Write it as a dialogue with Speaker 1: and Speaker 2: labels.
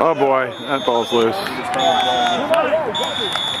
Speaker 1: Oh boy, that ball's loose.